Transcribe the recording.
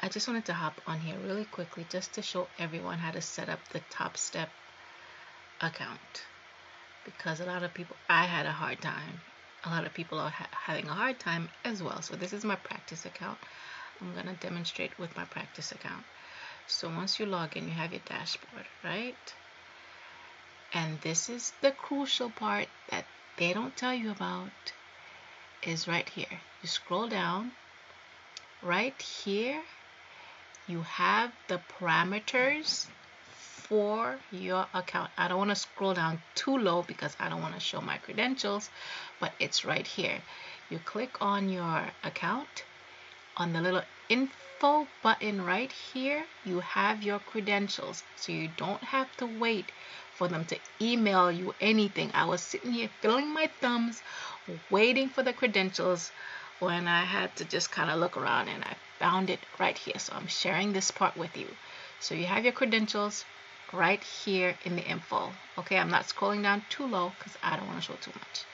I just wanted to hop on here really quickly just to show everyone how to set up the Topstep account because a lot of people, I had a hard time. A lot of people are ha having a hard time as well. So this is my practice account. I'm going to demonstrate with my practice account. So once you log in, you have your dashboard, right? And this is the crucial part that they don't tell you about is right here. You scroll down right here you have the parameters for your account. I don't want to scroll down too low because I don't want to show my credentials, but it's right here. You click on your account. On the little info button right here, you have your credentials. So you don't have to wait for them to email you anything. I was sitting here filling my thumbs, waiting for the credentials when I had to just kind of look around and I found it right here. So I'm sharing this part with you. So you have your credentials right here in the info. Okay, I'm not scrolling down too low because I don't want to show too much.